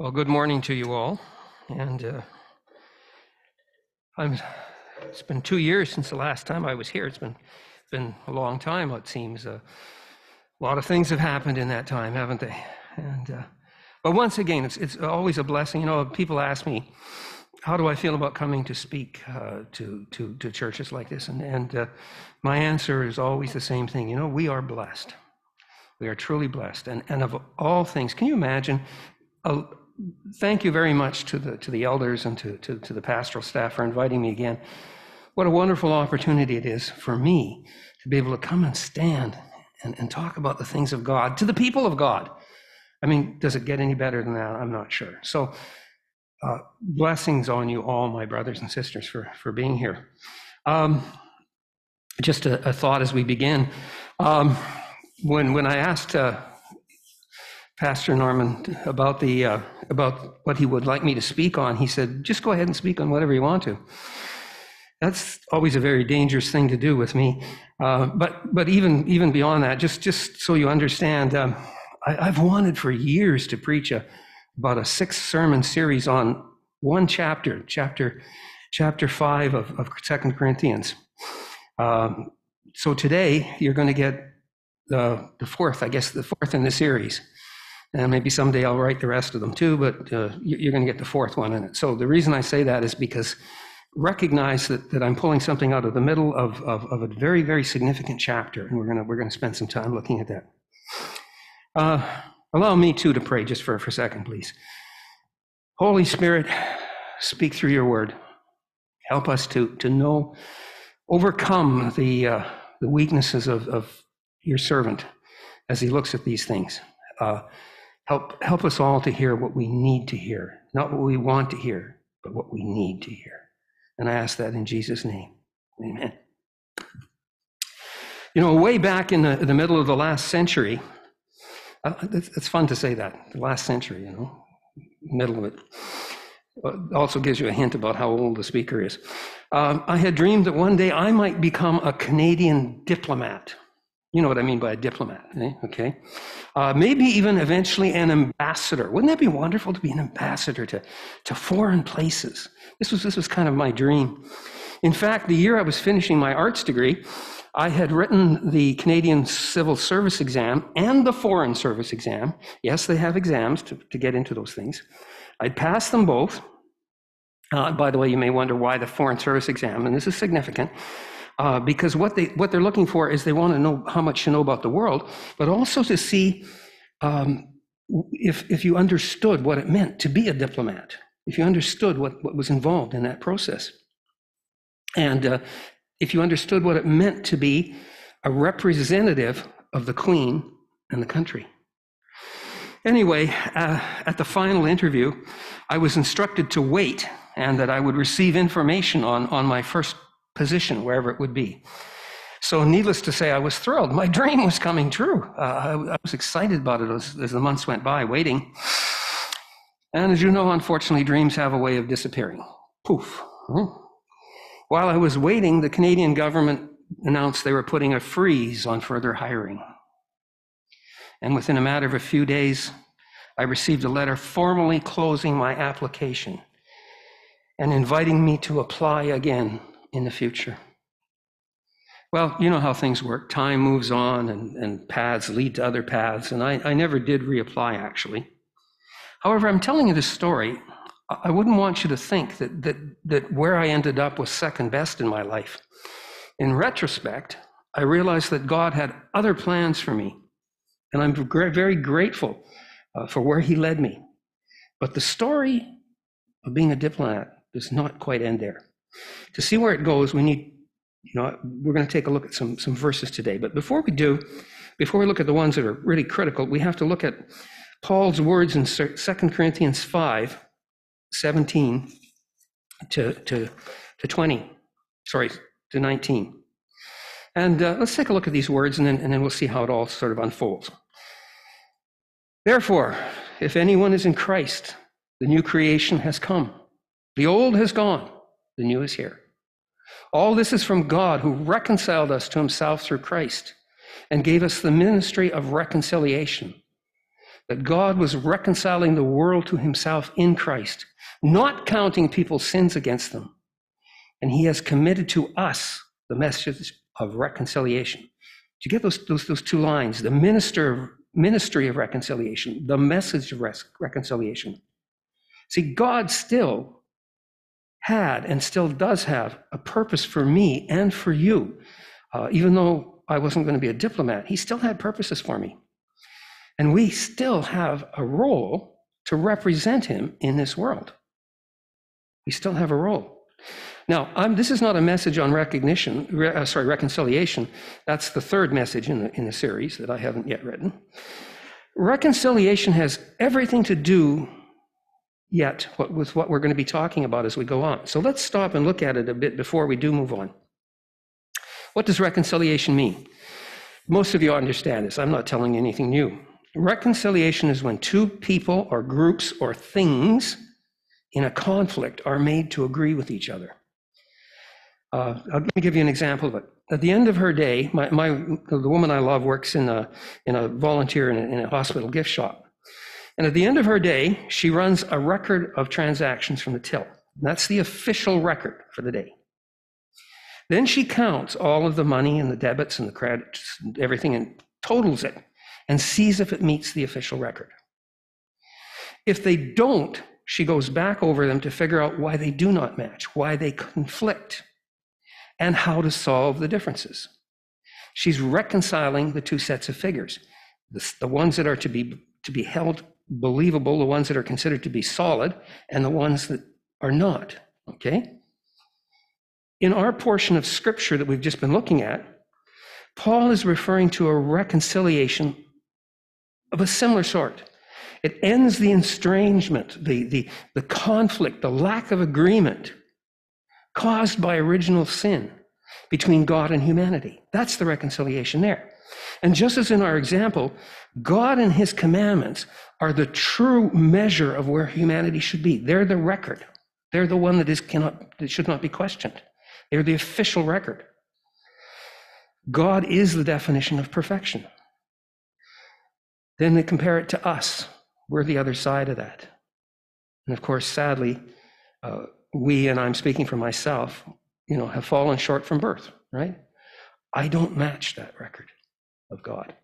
Well, good morning to you all. And uh, I'm, it's been two years since the last time I was here. It's been, been a long time, it seems. Uh, a lot of things have happened in that time, haven't they? And, uh, but once again, it's, it's always a blessing. You know, people ask me, how do I feel about coming to speak uh, to, to, to churches like this? And, and uh, my answer is always the same thing. You know, we are blessed. We are truly blessed. And, and of all things, can you imagine a, thank you very much to the, to the elders and to, to, to the pastoral staff for inviting me again. What a wonderful opportunity it is for me to be able to come and stand and, and talk about the things of God to the people of God. I mean, does it get any better than that? I'm not sure. So, uh, blessings on you all, my brothers and sisters, for, for being here. Um, just a, a, thought as we begin. Um, when, when I asked uh, Pastor Norman about the uh, about what he would like me to speak on, he said, "Just go ahead and speak on whatever you want to." That's always a very dangerous thing to do with me. Uh, but but even even beyond that, just just so you understand, um, I, have wanted for years to preach a, about a six sermon series on one chapter, chapter chapter five of, of Second Corinthians. Um, so today you're going to get the, the fourth, I guess, the fourth in the series. And maybe someday I'll write the rest of them too, but uh, you're going to get the fourth one in it. So the reason I say that is because recognize that, that I'm pulling something out of the middle of, of, of a very, very significant chapter, and we're going we're to spend some time looking at that. Uh, allow me too to pray just for, for a second, please. Holy Spirit, speak through your word. Help us to, to know, overcome the, uh, the weaknesses of, of your servant as he looks at these things. Uh, Help, help us all to hear what we need to hear, not what we want to hear, but what we need to hear. And I ask that in Jesus' name. Amen. You know, way back in the, the middle of the last century, uh, it's, it's, fun to say that, the last century, you know, middle of it. Uh, also gives you a hint about how old the speaker is. Um, I had dreamed that one day I might become a Canadian diplomat. You know what I mean by a diplomat, eh? okay? Uh, maybe even eventually an ambassador. Wouldn't that be wonderful to be an ambassador to, to foreign places? This was, this was kind of my dream. In fact, the year I was finishing my arts degree, I had written the Canadian Civil Service exam and the Foreign Service exam. Yes, they have exams to, to get into those things. I'd passed them both. Uh, by the way, you may wonder why the Foreign Service exam, and this is significant uh, because what they what they're looking for is they want to know how much you know about the world, but also to see um, if if you understood what it meant to be a diplomat, if you understood what what was involved in that process, and uh, if you understood what it meant to be a representative of the Queen and the country. Anyway, uh, at the final interview, I was instructed to wait and that I would receive information on, on my first position, wherever it would be. So, needless to say, I was thrilled. My dream was coming true. Uh, I, I, was excited about it as, as the months went by, waiting. And as you know, unfortunately, dreams have a way of disappearing. Poof. Hmm. While I was waiting, the Canadian government announced they were putting a freeze on further hiring. And within a matter of a few days, I received a letter formally closing my application and inviting me to apply again in the future. Well, you know how things work. Time moves on and, and paths lead to other paths, and I, I never did reapply actually. However, I'm telling you this story. I wouldn't want you to think that, that, that where I ended up was second best in my life. In retrospect, I realized that God had other plans for me, and I'm very grateful uh, for where He led me. But the story of being a diplomat does not quite end there. To see where it goes, we need, you know, we're going to take a look at some, some verses today. But before we do, before we look at the ones that are really critical, we have to look at Paul's words in 2 Corinthians 5 17 to, to, to 20, sorry, to 19. And uh, let's take a look at these words and then, and then we'll see how it all sort of unfolds. Therefore, if anyone is in Christ, the new creation has come. The old has gone the new is here. All this is from God who reconciled us to himself through Christ and gave us the ministry of reconciliation. that God was reconciling the world to himself in Christ, not counting people's sins against them. And he has committed to us the message of reconciliation. Do you get those, those, those two lines? The minister, ministry of reconciliation, the message of reconciliation. See, God still had and still does have a purpose for me and for you. Uh, even though I wasn't going to be a diplomat, he still had purposes for me. And we still have a role to represent him in this world. We still have a role. Now, I'm, this is not a message on recognition, re, uh, sorry, reconciliation. That's the third message in the, in the series that I haven't yet written. Reconciliation has everything to do yet what, with what we're going to be talking about as we go on. So let's stop and look at it a bit before we do move on. What does reconciliation mean? Most of you understand this. I'm not telling you anything new. Reconciliation is when two people or groups or things in a conflict are made to agree with each other. Uh, let me give you an example of it. At the end of her day, my, my the woman I love works in a, in a volunteer in a, in a hospital gift shop. And at the end of her day, she runs a record of transactions from the till. That's the official record for the day. Then she counts all of the money and the debits and the credits and everything and totals it and sees if it meets the official record. If they don't, she goes back over them to figure out why they do not match, why they conflict, and how to solve the differences. She's reconciling the two sets of figures the, the ones that are to be, to be held believable, the ones that are considered to be solid, and the ones that are not. Okay? In our portion of scripture that we've just been looking at, Paul is referring to a reconciliation of a similar sort. It ends the estrangement, the, the, the conflict, the lack of agreement caused by original sin between God and humanity. That's the reconciliation there. And just as in our example, God and his commandments are the true measure of where humanity should be. They're the record. They're the one that is cannot that should not be questioned. They're the official record. God is the definition of perfection. Then they compare it to us. We're the other side of that. And of course, sadly, uh, we, and I'm speaking for myself, you know, have fallen short from birth, right? I don't match that record of God.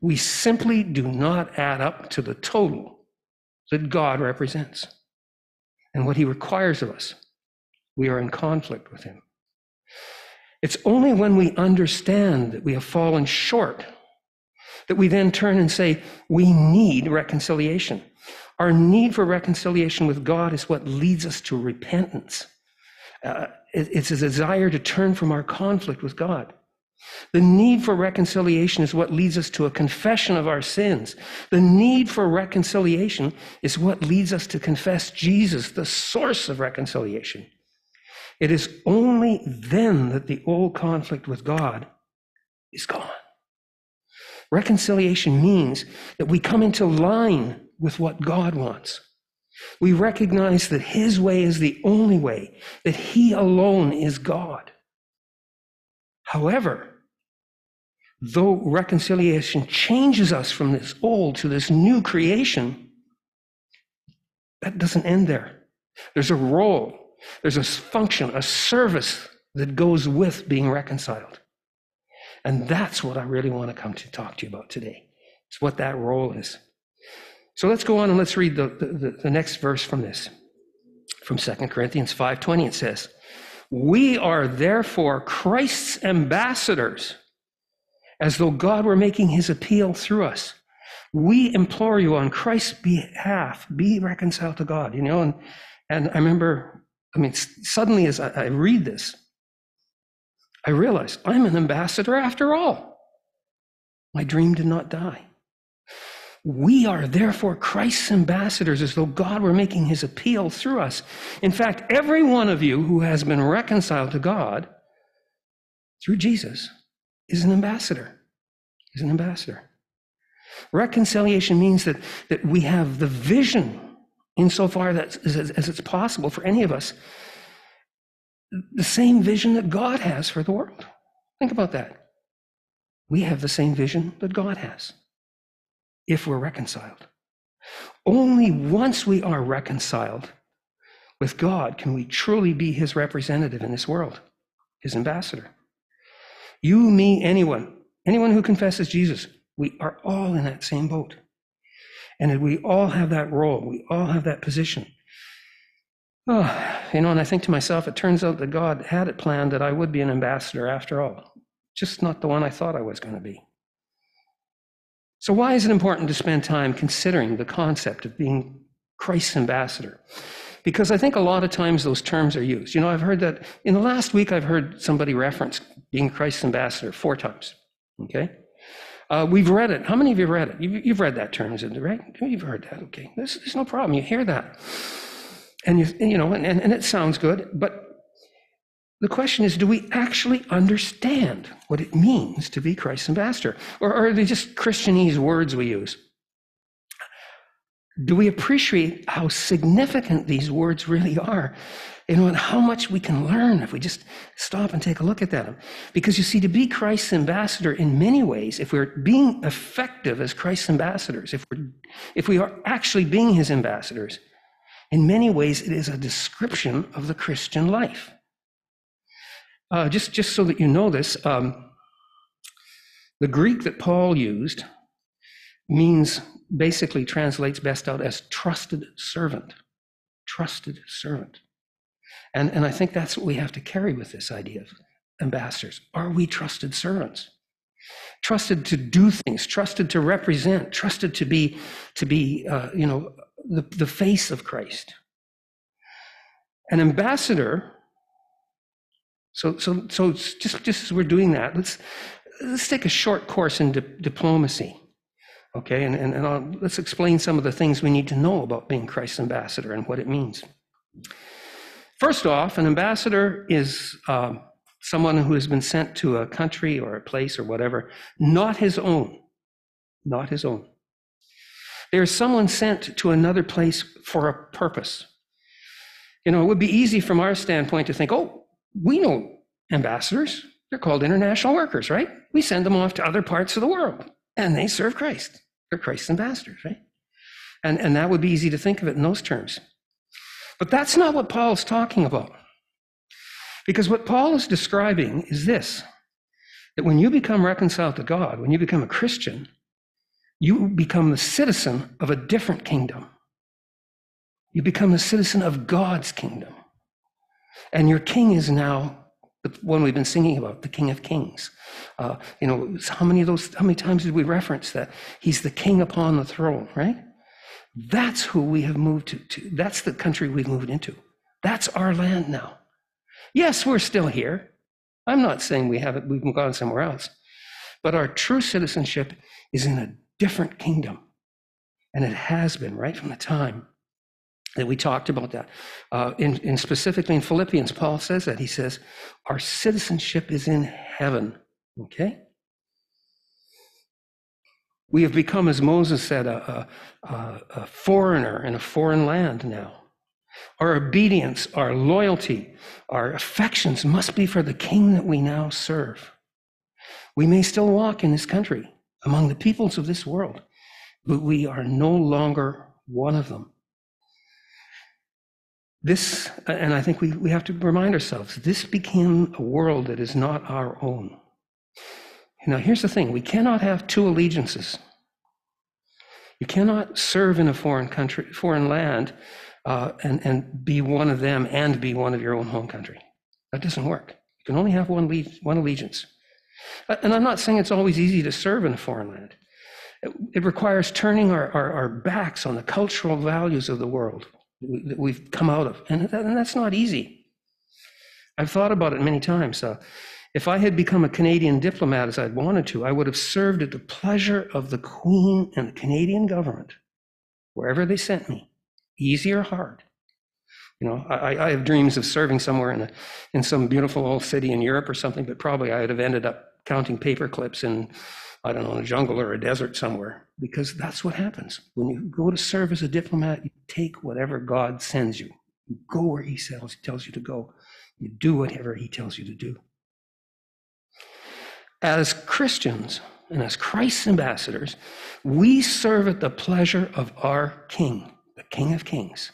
We simply do not add up to the total that God represents and what he requires of us. We are in conflict with him. It's only when we understand that we have fallen short that we then turn and say, we need reconciliation. Our need for reconciliation with God is what leads us to repentance. Uh, it's a desire to turn from our conflict with God. The need for reconciliation is what leads us to a confession of our sins. The need for reconciliation is what leads us to confess Jesus, the source of reconciliation. It is only then that the old conflict with God is gone. Reconciliation means that we come into line with what God wants. We recognize that His way is the only way, that He alone is God. However, though reconciliation changes us from this old to this new creation, that doesn't end there. There's a role, there's a function, a service that goes with being reconciled. And that's what I really want to come to talk to you about today. It's what that role is. So let's go on and let's read the, the, the next verse from this. From 2 Corinthians 5:20 it says, "We are therefore Christ's ambassadors, as though God were making his appeal through us. We implore you on Christ's behalf, be reconciled to God." You know, and and I remember, I mean, suddenly as I, I read this, I realize I'm an ambassador after all. My dream did not die. We are therefore Christ's ambassadors as though God were making his appeal through us. In fact, every one of you who has been reconciled to God through Jesus is an ambassador. Is an ambassador. Reconciliation means that, that we have the vision insofar that as, as it's possible for any of us the same vision that God has for the world. Think about that. We have the same vision that God has. If we're reconciled. Only once we are reconciled with God can we truly be his representative in this world, his ambassador. You, me, anyone, anyone who confesses Jesus, we are all in that same boat. And we all have that role, we all have that position. Oh, you know, and I think to myself, it turns out that God had it planned that I would be an ambassador after all, just not the one I thought I was going to be. So, why is it important to spend time considering the concept of being Christ's ambassador? Because I think a lot of times those terms are used. You know, I've heard that in the last week, I've heard somebody reference being Christ's ambassador four times. Okay? Uh, we've read it. How many of you have read it? You've, you've read that term, isn't it, right? You've heard that. Okay. There's, there's no problem. You hear that. And, you, you know, and, and it sounds good. But the question is do we actually understand what it means to be Christ's ambassador? Or, are they just Christianese words we use? Do we appreciate how significant these words really are? And how much we can learn if we just stop and take a look at them. Because you see, to be Christ's ambassador in many ways, if we're being effective as Christ's ambassadors, if we're if we are actually being his ambassadors, in many ways it is a description of the Christian life. Uh, just, just so that you know this, um, the Greek that Paul used means basically translates best out as trusted servant. Trusted servant. And, and I think that's what we have to carry with this idea of ambassadors. Are we trusted servants? Trusted to do things, trusted to represent, trusted to be, to be uh, you know, the, the face of Christ. An ambassador, so, so, so just, just as we're doing that, let's, let's take a short course in di- diplomacy. Okay, and, and, and I'll, let's explain some of the things we need to know about being Christ's ambassador and what it means. First off, an ambassador is um, someone who has been sent to a country or a place or whatever, not his own. Not his own. There's someone sent to another place for a purpose. You know, it would be easy from our standpoint to think, oh, we know ambassadors. They're called international workers, right? We send them off to other parts of the world and they serve Christ. They're Christ's ambassadors, right? And, and that would be easy to think of it in those terms. But that's not what Paul's talking about. Because what Paul is describing is this that when you become reconciled to God, when you become a Christian, you become the citizen of a different kingdom. You become a citizen of God's kingdom. And your king is now the one we've been singing about, the King of Kings. Uh, you know, how many of those, how many times did we reference that? He's the king upon the throne, right? That's who we have moved to, to. That's the country we've moved into. That's our land now. Yes, we're still here. I'm not saying we haven't, we've gone somewhere else. But our true citizenship is in a different kingdom. And it has been right from the time that we talked about that. Uh, in, in specifically in Philippians, Paul says that. He says, Our citizenship is in heaven. Okay? We have become, as Moses said, a, a, a foreigner in a foreign land now. Our obedience, our loyalty, our affections must be for the king that we now serve. We may still walk in this country among the peoples of this world, but we are no longer one of them. This, and I think we, we have to remind ourselves, this became a world that is not our own. Now, here's the thing we cannot have two allegiances. You cannot serve in a foreign country, foreign land, uh, and, and be one of them and be one of your own home country. That doesn't work. You can only have one, one allegiance. Uh, and I'm not saying it's always easy to serve in a foreign land. It, it requires turning our, our, our, backs on the cultural values of the world that we've come out of. And, that, and that's not easy. I've thought about it many times. Uh, if I had become a Canadian diplomat as I'd wanted to, I would have served at the pleasure of the Queen and the Canadian government, wherever they sent me, easy or hard. You know, I, I have dreams of serving somewhere in, a, in some beautiful old city in Europe or something, but probably I would have ended up counting paper clips in, I don't know, in a jungle or a desert somewhere, because that's what happens. When you go to serve as a diplomat, you take whatever God sends you. You go where He tells, tells you to go. You do whatever He tells you to do. As Christians, and as Christ's ambassadors, we serve at the pleasure of our King, the King of Kings.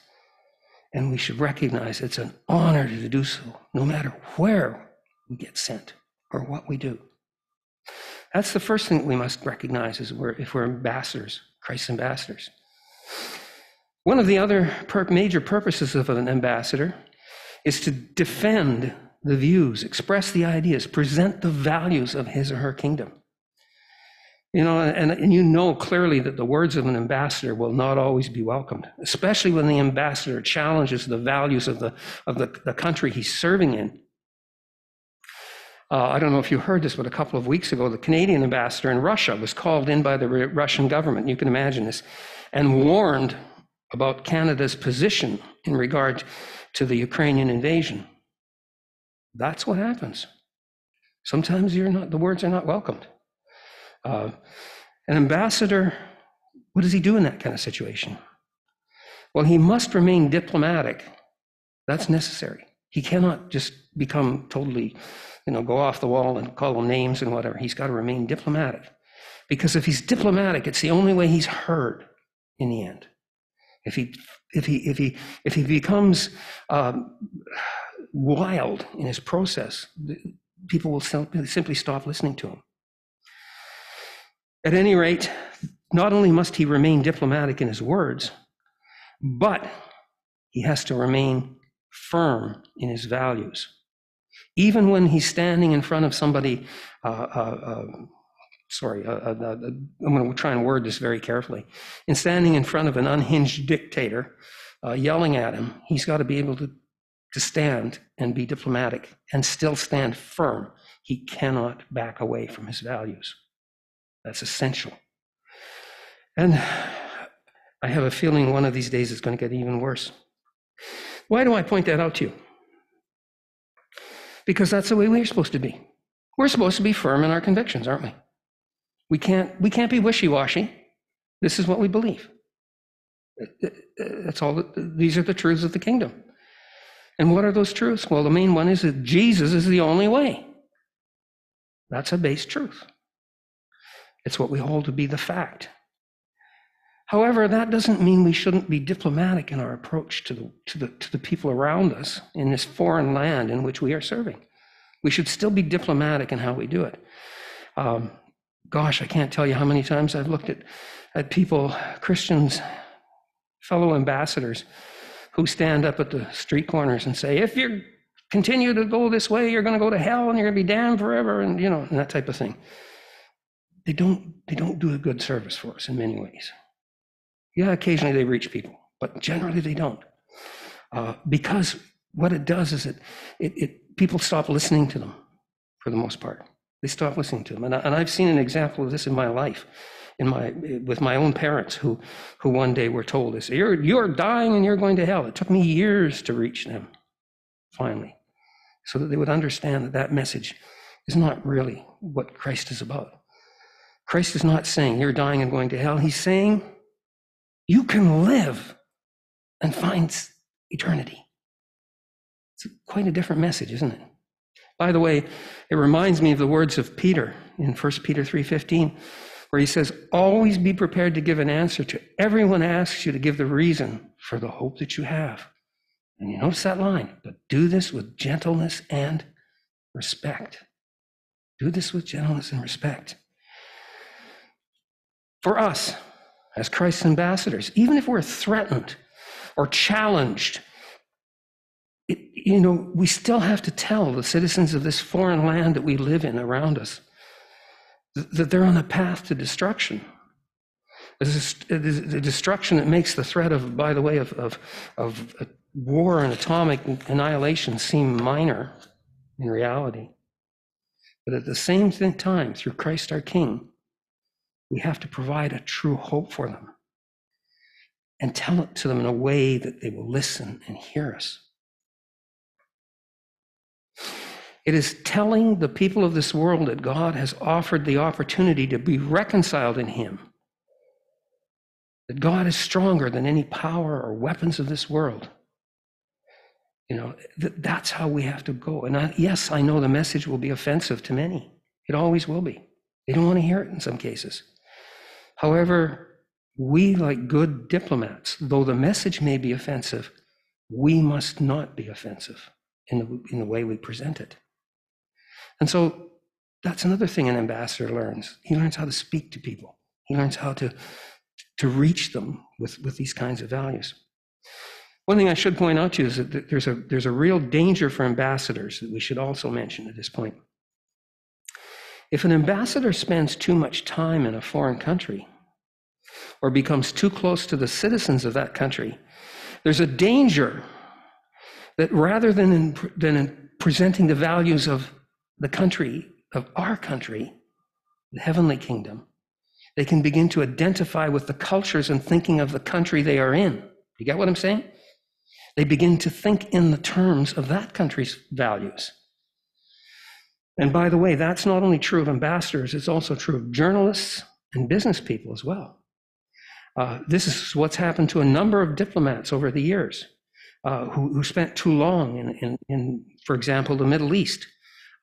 And we should recognize it's an honor to do so, no matter where we get sent or what we do. That's the first thing we must recognize is we're, if we're ambassadors, Christ's ambassadors. One of the other major purposes of an ambassador is to defend the views, express the ideas, present the values of his or her kingdom. You know, and, and you know clearly that the words of an ambassador will not always be welcomed, especially when the ambassador challenges the values of the, of the, the country he's serving in. Uh, I don't know if you heard this, but a couple of weeks ago, the Canadian ambassador in Russia was called in by the Russian government. You can imagine this, and warned about Canada's position in regard to the Ukrainian invasion. That's what happens. Sometimes you're not, the words are not welcomed. Uh, an ambassador, what does he do in that kind of situation? Well, he must remain diplomatic. That's necessary. He cannot just become totally, you know, go off the wall and call them names and whatever. He's got to remain diplomatic. Because if he's diplomatic, it's the only way he's heard in the end. If he, if he, if he, if he becomes um, wild in his process, people will simply stop listening to him. At any rate, not only must he remain diplomatic in his words, but he has to remain firm in his values. Even when he's standing in front of somebody, uh, uh, uh, sorry, uh, uh, I'm going to try and word this very carefully. In standing in front of an unhinged dictator, yelling at him, he's got to be able to, to stand and be diplomatic and still stand firm. He cannot back away from his values. That's essential. And I have a feeling one of these days it's going to get even worse. Why do I point that out to you? Because that's the way we're supposed to be. We're supposed to be firm in our convictions, aren't we? We can't, we can't be wishy washy. This is what we believe. That's all. These are the truths of the kingdom. And what are those truths? Well, the main one is that Jesus is the only way. That's a base truth. It's what we hold to be the fact. However, that doesn't mean we shouldn't be diplomatic in our approach to the, to, the, to the people around us in this foreign land in which we are serving. We should still be diplomatic in how we do it. Um, gosh, I can't tell you how many times I've looked at, at people, Christians, fellow ambassadors, who stand up at the street corners and say, if you continue to go this way, you're going to go to hell and you're going to be damned forever, and you know, and that type of thing they don't they don't do a good service for us in many ways. Yeah, occasionally they reach people, but generally they don't, uh, because what it does is it, it, it people stop listening to them for the most part. They stop listening to them, and, I, and I've seen an example of this in my life, in my with my own parents who who one day were told this: "You're you're dying and you're going to hell." It took me years to reach them, finally, so that they would understand that that message is not really what Christ is about. Christ is not saying you're dying and going to hell. He's saying you can live and find eternity. It's quite a different message, isn't it? By the way, it reminds me of the words of Peter in 1 Peter 3:15, where he says, "Always be prepared to give an answer to everyone asks you to give the reason for the hope that you have." And you notice that line, but do this with gentleness and respect. Do this with gentleness and respect for us as Christ's ambassadors, even if we're threatened or challenged, it, you know, we still have to tell the citizens of this foreign land that we live in around us that they're on a path to destruction. The destruction that makes the threat of, by the way, of, of, of war and atomic annihilation seem minor in reality. But at the same time, through Christ our King, we have to provide a true hope for them and tell it to them in a way that they will listen and hear us. It is telling the people of this world that God has offered the opportunity to be reconciled in Him. That God is stronger than any power or weapons of this world. You know, that, that's how we have to go. And I, yes, I know the message will be offensive to many. It always will be. They don't want to hear it in some cases. However, we, like good diplomats, though the message may be offensive, we must not be offensive in the, in the way we present it. And so that's another thing an ambassador learns. He learns how to speak to people. He learns how to, to reach them with, with these kinds of values. One thing I should point out to you is that there's a, there's a real danger for ambassadors that we should also mention at this point. If an ambassador spends too much time in a foreign country or becomes too close to the citizens of that country, there's a danger that rather than in, than in presenting the values of the country, of our country, the heavenly kingdom, they can begin to identify with the cultures and thinking of the country they are in. You get what I'm saying? They begin to think in the terms of that country's values. And by the way, that's not only true of ambassadors, it's also true of journalists and business people as well. Uh, this is what's happened to a number of diplomats over the years uh, who, who, spent too long in, in, in, for example, the Middle East,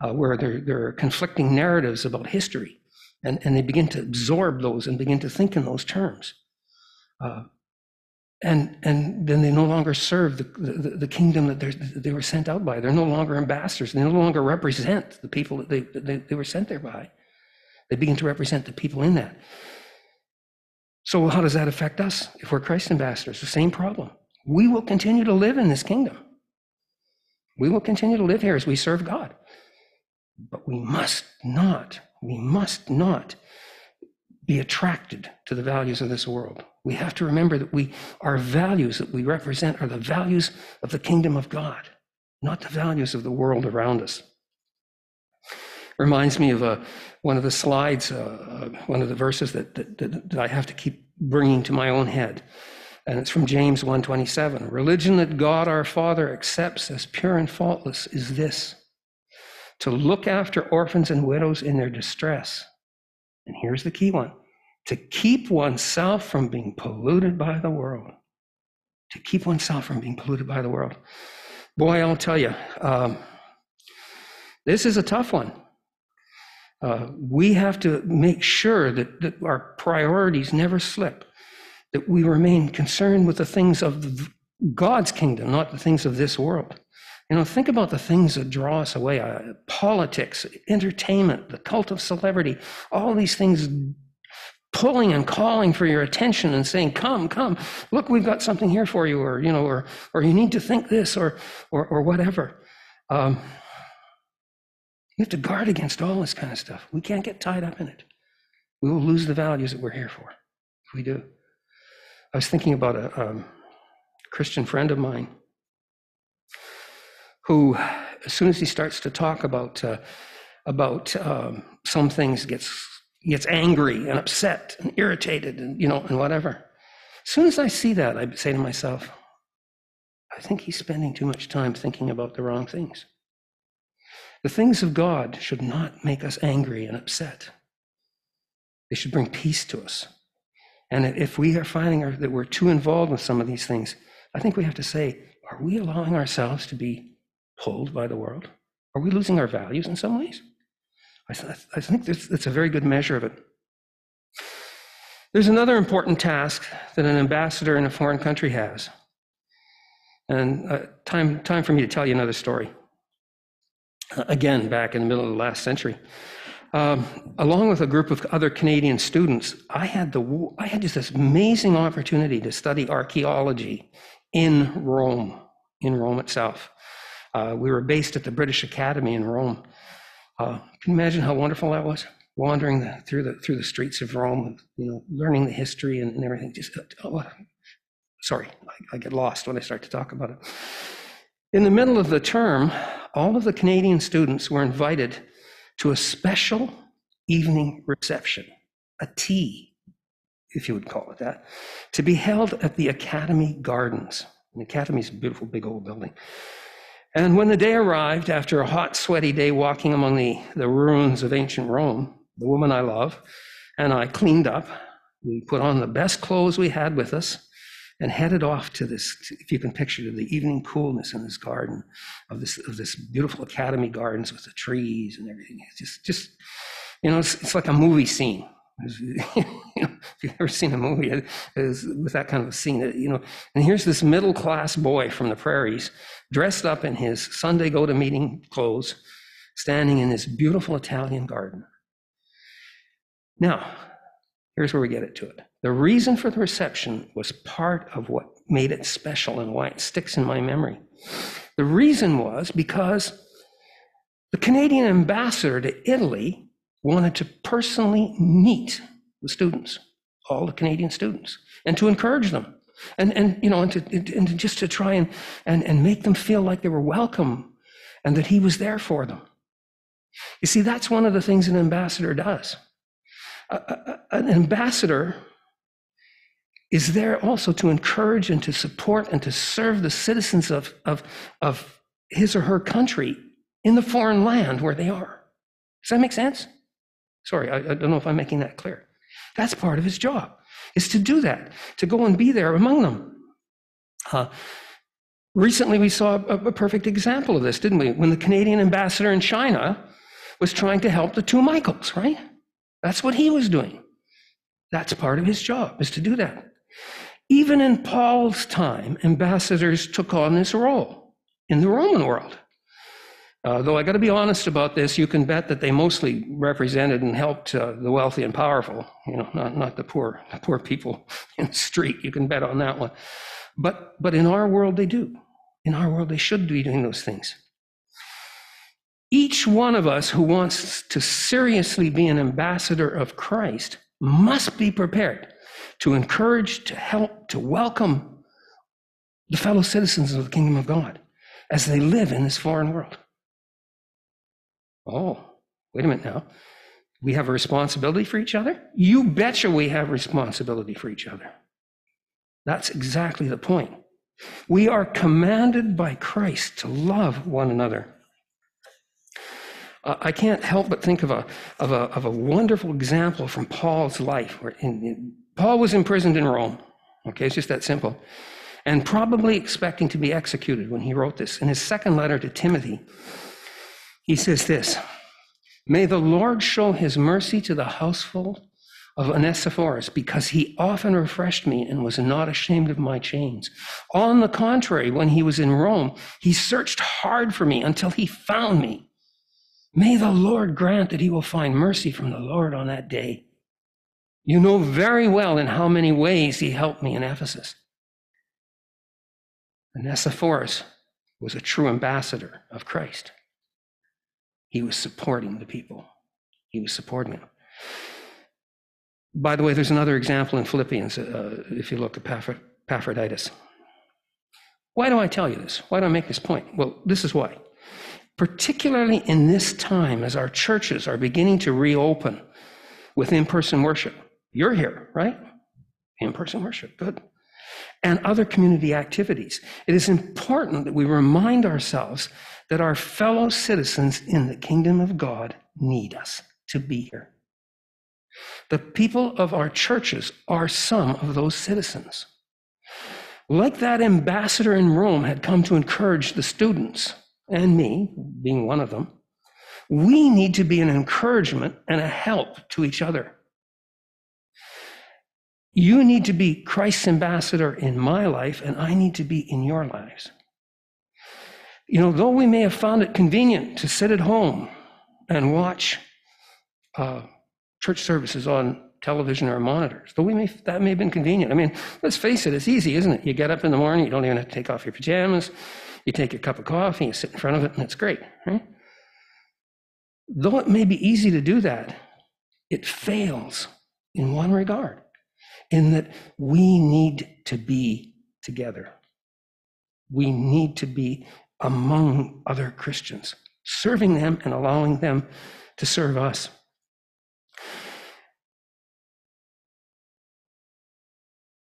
uh, where there, there are conflicting narratives about history. And, and they begin to absorb those and begin to think in those terms. Uh, and and then they no longer serve the, the, the kingdom that they were sent out by. They're no longer ambassadors. They no longer represent the people that they, they, they were sent there by. They begin to represent the people in that. So how does that affect us if we're Christ ambassadors? The same problem. We will continue to live in this kingdom. We will continue to live here as we serve God. But we must not, we must not be attracted to the values of this world. We have to remember that we, our values that we represent are the values of the kingdom of God, not the values of the world around us. Reminds me of a, uh, one of the slides, uh, uh, one of the verses that, that, that, that I have to keep bringing to my own head. And it's from James 1:27. Religion that God our Father accepts as pure and faultless is this: to look after orphans and widows in their distress. And here's the key one to keep oneself from being polluted by the world. To keep oneself from being polluted by the world. Boy, I'll tell you, um, this is a tough one. Uh, we have to make sure that, that our priorities never slip, that we remain concerned with the things of God's kingdom, not the things of this world. You know, think about the things that draw us away uh, politics, entertainment, the cult of celebrity, all these things pulling and calling for your attention and saying, come, come, look, we've got something here for you, or, you know, or, or you need to think this, or, or, or whatever. Um, you have to guard against all this kind of stuff. We can't get tied up in it. We will lose the values that we're here for if we do. I was thinking about a um, Christian friend of mine who, as soon as he starts to talk about uh, about um, some things, gets gets angry and upset and irritated and you know and whatever. As soon as I see that, I say to myself, I think he's spending too much time thinking about the wrong things. The things of God should not make us angry and upset. They should bring peace to us. And if we are finding our, that we're too involved with some of these things, I think we have to say, are we allowing ourselves to be pulled by the world? Are we losing our values in some ways? I, th- I think that's, that's a very good measure of it. There's another important task that an ambassador in a foreign country has. And uh, time, time for me to tell you another story. Uh, again, back in the middle of the last century. Um, along with a group of other Canadian students, I had, the, I had just this amazing opportunity to study archaeology in Rome, in Rome itself. Uh, we were based at the British Academy in Rome. Uh, can you imagine how wonderful that was? Wandering the, through the through the streets of Rome, you know, learning the history and, and everything. Just oh, sorry, I, I get lost when I start to talk about it. In the middle of the term, all of the Canadian students were invited to a special evening reception, a tea, if you would call it that, to be held at the Academy Gardens. The Academy is a beautiful, big old building. And when the day arrived, after a hot, sweaty day walking among the, the ruins of ancient Rome, the woman I love and I cleaned up. We put on the best clothes we had with us and headed off to this, if you can picture the evening coolness in this garden of this, of this beautiful academy gardens with the trees and everything. It's just, just You know, it's, it's like a movie scene. you know, if you've ever seen a movie with that kind of a scene, you know, and here's this middle class boy from the prairies, dressed up in his Sunday go to meeting clothes, standing in this beautiful Italian garden. Now, here's where we get it to it. The reason for the reception was part of what made it special and why it sticks in my memory. The reason was because the Canadian ambassador to Italy wanted to personally meet the students, all the Canadian students, and to encourage them. And, and you know, and, to, and to just to try and, and, and make them feel like they were welcome and that he was there for them. You see, that's one of the things an ambassador does. an ambassador is there also to encourage and to support and to serve the citizens of, of, of his or her country in the foreign land where they are. Does that make sense? Sorry, I, I, don't know if I'm making that clear. That's part of his job, is to do that, to go and be there among them. Uh, recently, we saw a, a perfect example of this, didn't we? When the Canadian ambassador in China was trying to help the two Michaels, right? That's what he was doing. That's part of his job, is to do that. Even in Paul's time, ambassadors took on this role in the Roman world. Uh, though I got to be honest about this, you can bet that they mostly represented and helped uh, the wealthy and powerful. You know, not not the poor, the poor people in the street. You can bet on that one. But but in our world, they do. In our world, they should be doing those things. Each one of us who wants to seriously be an ambassador of Christ must be prepared to encourage, to help, to welcome the fellow citizens of the kingdom of God as they live in this foreign world. Oh, wait a minute now. We have a responsibility for each other? You betcha we have responsibility for each other. That's exactly the point. We are commanded by Christ to love one another. Uh, I can't help but think of a, of, a, of a wonderful example from Paul's life. In, in, Paul was imprisoned in Rome. Okay, it's just that simple. And probably expecting to be executed when he wrote this. In his second letter to Timothy, he says this May the Lord show his mercy to the household of Onesiphorus, because he often refreshed me and was not ashamed of my chains. On the contrary, when he was in Rome, he searched hard for me until he found me. May the Lord grant that he will find mercy from the Lord on that day. You know very well in how many ways he helped me in Ephesus. Onesiphorus was a true ambassador of Christ. He was supporting the people. He was supporting them. By the way, there's another example in Philippians, uh, if you look at Epaphroditus. Why do I tell you this? Why do I make this point? Well, this is why. Particularly in this time, as our churches are beginning to reopen with in person worship, you're here, right? In person worship, good. And other community activities. It is important that we remind ourselves that our fellow citizens in the kingdom of God need us to be here. The people of our churches are some of those citizens. Like that ambassador in Rome had come to encourage the students, and me being one of them, we need to be an encouragement and a help to each other. You need to be Christ's ambassador in my life, and I need to be in your lives. You know, though we may have found it convenient to sit at home and watch uh, church services on television or monitors, though we may, that may have been convenient. I mean, let's face it, it's easy, isn't it? You get up in the morning, you don't even have to take off your pajamas, you take your cup of coffee, you sit in front of it, and it's great, right? Though it may be easy to do that, it fails in one regard in that we need to be together. We need to be among other Christians, serving them and allowing them to serve us.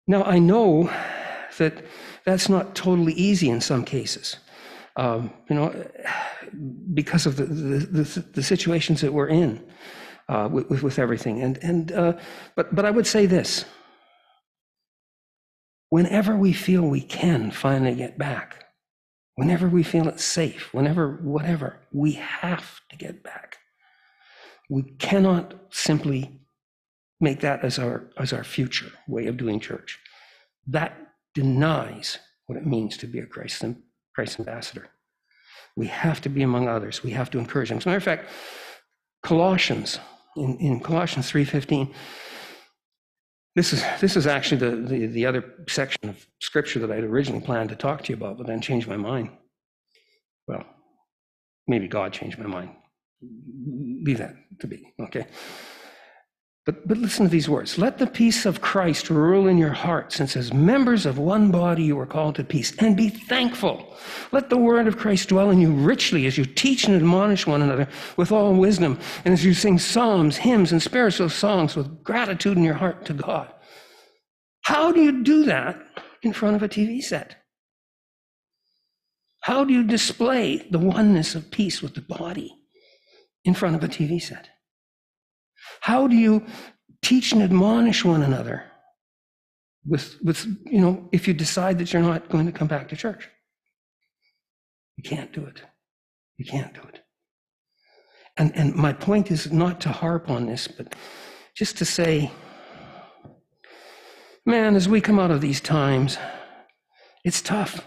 Now, I know that that's not totally easy in some cases, um, you know, because of the, the, the, the situations that we're in uh, with, with, everything. And, and, uh, but, but I would say this whenever we feel we can finally get back, whenever we feel it's safe, whenever, whatever, we have to get back. We cannot simply make that as our, as our future way of doing church. That denies what it means to be a Christ, Christ ambassador. We have to be among others. We have to encourage them. As a matter of fact, Colossians, in, in Colossians 3.15, this is, this is actually the, the, the other section of scripture that I'd originally planned to talk to you about, but then changed my mind. Well, maybe God changed my mind. Leave that to be, okay? But, but listen to these words. Let the peace of Christ rule in your heart, since as members of one body you are called to peace, and be thankful. Let the word of Christ dwell in you richly as you teach and admonish one another with all wisdom, and as you sing psalms, hymns, and spiritual songs with gratitude in your heart to God. How do you do that in front of a TV set? How do you display the oneness of peace with the body in front of a TV set? How do you teach and admonish one another with, with, you know, if you decide that you're not going to come back to church? You can't do it. You can't do it. And, and my point is not to harp on this, but just to say, man, as we come out of these times, it's tough.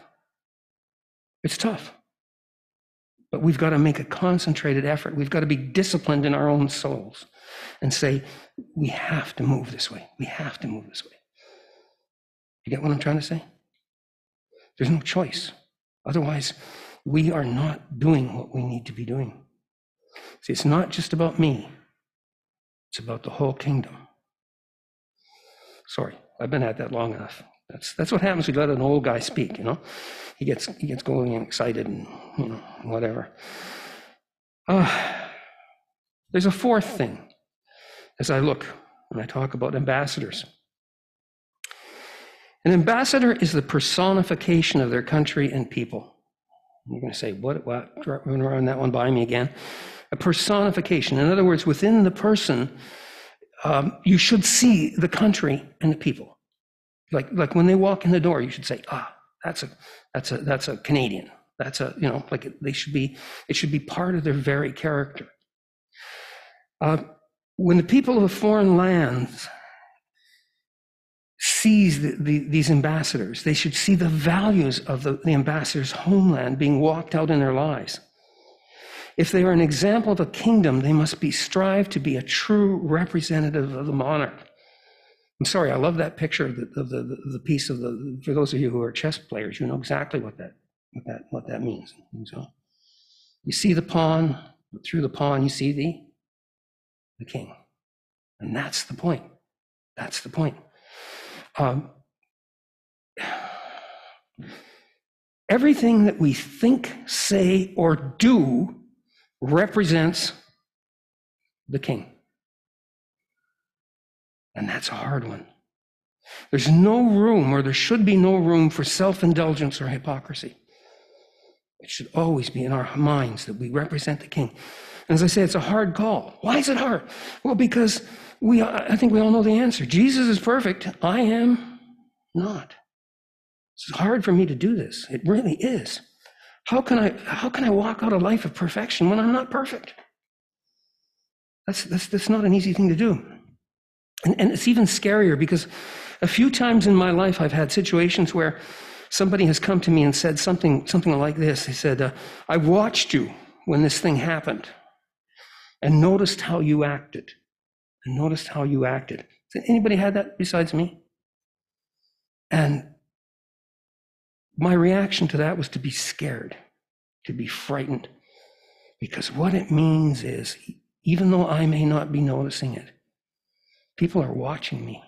It's tough. But we've got to make a concentrated effort. We've got to be disciplined in our own souls and say, we have to move this way. We have to move this way. You get what I'm trying to say? There's no choice. Otherwise, we are not doing what we need to be doing. See, it's not just about me, it's about the whole kingdom. Sorry, I've been at that long enough. That's, that's what happens you let an old guy speak, you know? He gets, he gets going and excited and, you know, whatever. Uh, there's a fourth thing as I look when I talk about ambassadors. An ambassador is the personification of their country and people. You're going to say, what, what? Run that one by me again. A personification. In other words, within the person, um, you should see the country and the people. Like, like when they walk in the door, you should say, ah, that's a, that's a, that's a Canadian. That's a, you know, like they should be, it should be part of their very character. Uh, when the people of a foreign lands sees the, the, these ambassadors, they should see the values of the, the ambassador's homeland being walked out in their lives. If they are an example of a kingdom, they must be strive to be a true representative of the monarch. I'm sorry, I love that picture of the, of the, the piece of the, for those of you who are chess players, you know exactly what that, what that, what that means. So you see the pawn, through the pawn, you see the the king. And that's the point. That's the point. Um, everything that we think, say, or do represents the king. And that's a hard one. There's no room, or there should be no room, for self indulgence or hypocrisy. It should always be in our minds that we represent the king. And as I say, it's a hard call. Why is it hard? Well, because we, I think we all know the answer. Jesus is perfect. I am not. It's hard for me to do this. It really is. How can I, how can I walk out a life of perfection when I'm not perfect? That's, that's, that's not an easy thing to do. And, and it's even scarier because a few times in my life I've had situations where somebody has come to me and said something, something like this. They said, uh, I watched you when this thing happened and noticed how you acted. And noticed how you acted. Has anybody had that besides me? And my reaction to that was to be scared, to be frightened. Because what it means is, even though I may not be noticing it, people are watching me.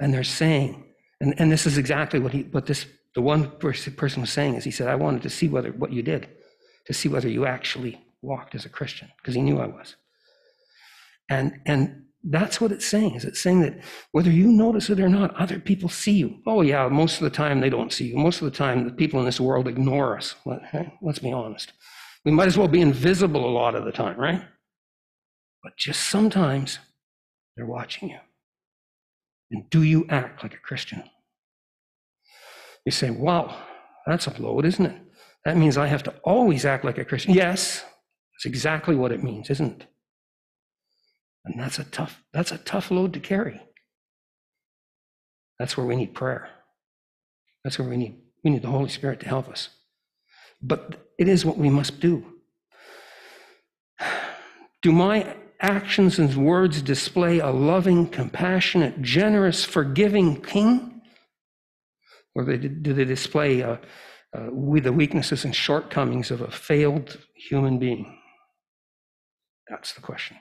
And they're saying, and, and this is exactly what he what this the one person was saying is he said, I wanted to see whether what you did, to see whether you actually walked as a Christian because he knew I was. And, and that's what it's saying. Is it's saying that whether you notice it or not, other people see you. Oh yeah, most of the time they don't see you. Most of the time the people in this world ignore us. Let's be honest. We might as well be invisible a lot of the time, right? But just sometimes they're watching you. And do you act like a Christian? You say, wow, that's a load, isn't it? That means I have to always act like a Christian. Yes, that's exactly what it means, isn't it? And that's a tough, that's a tough load to carry. That's where we need prayer. That's where we need, we need the Holy Spirit to help us. But it is what we must do. Do my actions and words display a loving, compassionate, generous, forgiving king? Or do they display uh, uh, the weaknesses and shortcomings of a failed human being? That's the question.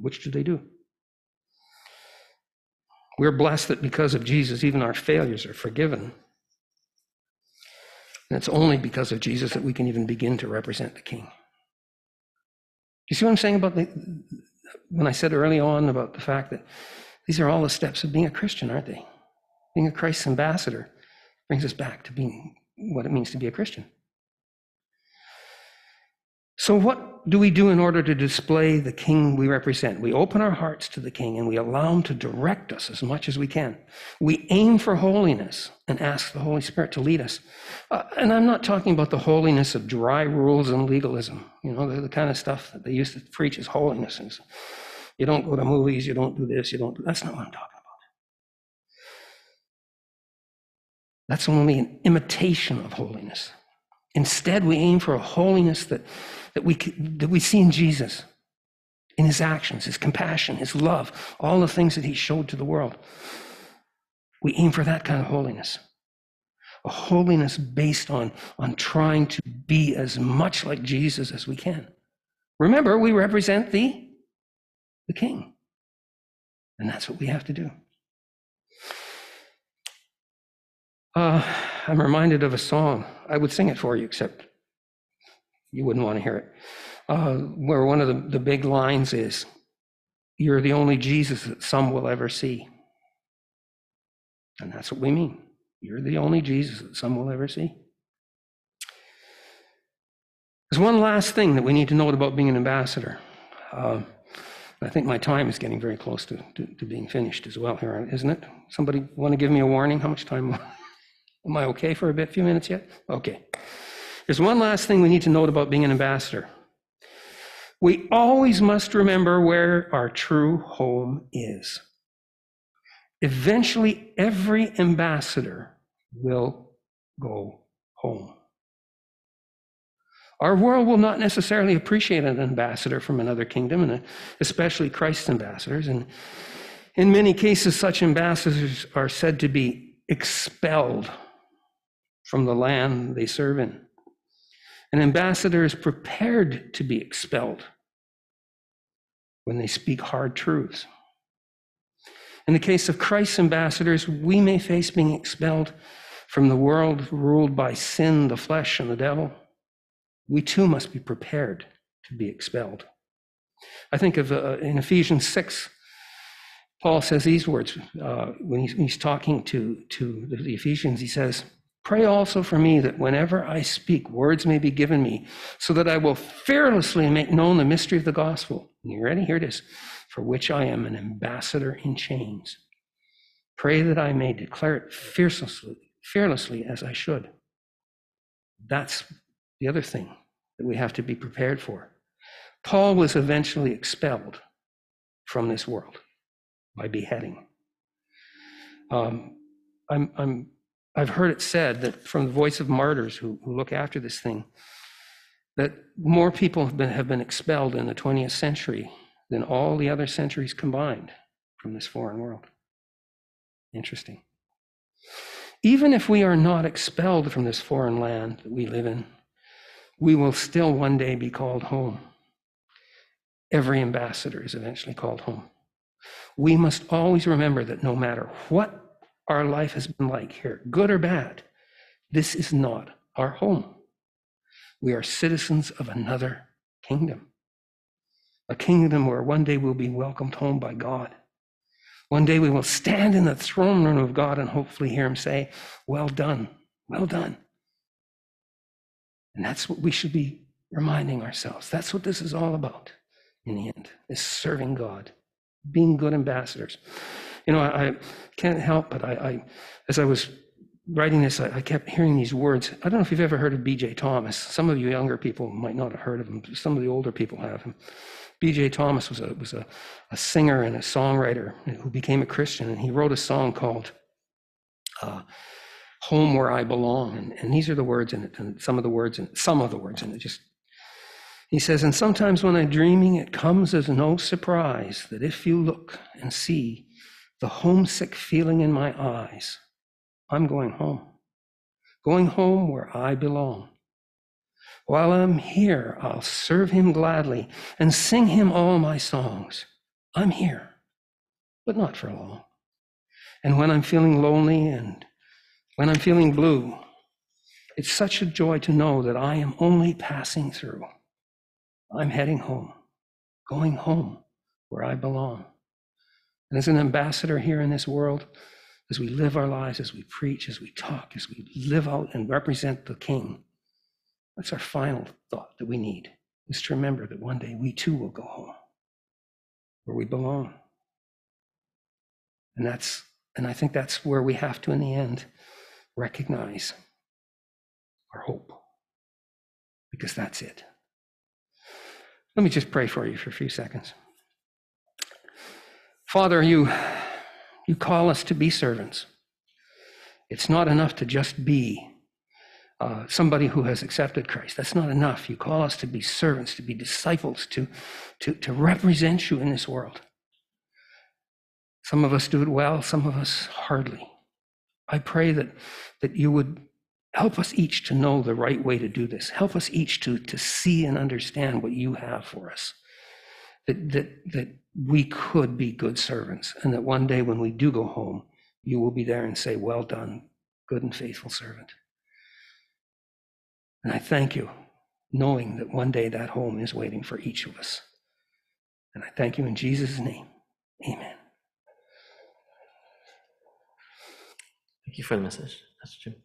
Which do they do? We're blessed that because of Jesus, even our failures are forgiven. And it's only because of Jesus that we can even begin to represent the King. You see what I'm saying about the, when I said early on about the fact that these are all the steps of being a Christian, aren't they? Being a Christ's ambassador brings us back to being what it means to be a Christian. So, what do we do in order to display the king we represent? We open our hearts to the king and we allow him to direct us as much as we can. We aim for holiness and ask the Holy Spirit to lead us. Uh, and I'm not talking about the holiness of dry rules and legalism, you know, the, the kind of stuff that they used to preach as holiness. Is you don't go to movies, you don't do this, you don't do that's not what I'm talking about. That's only an imitation of holiness. Instead, we aim for a holiness that that we, that we see in Jesus, in his actions, his compassion, his love, all the things that he showed to the world. We aim for that kind of holiness. A holiness based on, on trying to be as much like Jesus as we can. Remember, we represent the, the king. And that's what we have to do. Uh, I'm reminded of a song. I would sing it for you, except you wouldn't want to hear it. Uh, where one of the, the big lines is, You're the only Jesus that some will ever see. And that's what we mean. You're the only Jesus that some will ever see. There's one last thing that we need to know about being an ambassador. Uh, I think my time is getting very close to, to, to, being finished as well here, isn't it? Somebody want to give me a warning? How much time? Am I okay for a bit, few minutes yet? Okay. There's one last thing we need to note about being an ambassador. We always must remember where our true home is. Eventually, every ambassador will go home. Our world will not necessarily appreciate an ambassador from another kingdom, and especially Christ's ambassadors. And in many cases, such ambassadors are said to be expelled from the land they serve in. An ambassador is prepared to be expelled when they speak hard truths. In the case of Christ's ambassadors, we may face being expelled from the world ruled by sin, the flesh, and the devil. We too must be prepared to be expelled. I think of uh, in Ephesians 6, Paul says these words uh, when he's, he's, talking to, to the Ephesians. He says, Pray also for me that whenever I speak, words may be given me, so that I will fearlessly make known the mystery of the gospel. You ready? Here it is. For which I am an ambassador in chains. Pray that I may declare it fearlessly, fearlessly as I should. That's the other thing that we have to be prepared for. Paul was eventually expelled from this world by beheading. Um, I'm, I'm I've heard it said that from the voice of martyrs who, who look after this thing, that more people have been, have been expelled in the 20th century than all the other centuries combined from this foreign world. Interesting. Even if we are not expelled from this foreign land that we live in, we will still one day be called home. Every ambassador is eventually called home. We must always remember that no matter what our life has been like here, good or bad, this is not our home. We are citizens of another kingdom, a kingdom where one day we'll be welcomed home by God. One day we will stand in the throne room of God and hopefully hear him say, Well done, well done. And that's what we should be reminding ourselves. That's what this is all about in the end, is serving God, being good ambassadors. You know, I, I can't help but I, I, as I was writing this, I, I, kept hearing these words. I don't know if you've ever heard of B.J. Thomas. Some of you younger people might not have heard of him. Some of the older people have him. B.J. Thomas was a was a, a singer and a songwriter who became a Christian, and he wrote a song called uh, "Home Where I Belong," and, and these are the words in it, and some of the words in some of the words in it. Just he says, and sometimes when I'm dreaming, it comes as no surprise that if you look and see the homesick feeling in my eyes, I'm going home, going home where I belong. While I'm here, I'll serve him gladly and sing him all my songs. I'm here, but not for long. And when I'm feeling lonely and when I'm feeling blue, it's such a joy to know that I am only passing through. I'm heading home, going home where I belong. And as an ambassador here in this world, as we live our lives, as we preach, as we talk, as we live out and represent the King, that's our final thought that we need, is to remember that one day we too will go home where we belong. And that's, and I think that's where we have to, in the end, recognize our hope, because that's it. Let me just pray for you for a few seconds. Father, you, you call us to be servants. It's not enough to just be uh, somebody who has accepted Christ. That's not enough. You call us to be servants, to be disciples, to, to, to represent you in this world. Some of us do it well, some of us hardly. I pray that, that you would help us each to know the right way to do this. Help us each to, to see and understand what you have for us. That, that, that we could be good servants, and that one day when we do go home, you will be there and say, Well done, good and faithful servant. And I thank you, knowing that one day that home is waiting for each of us. And I thank you in Jesus' name. Amen. Thank you for the message, Pastor Jim.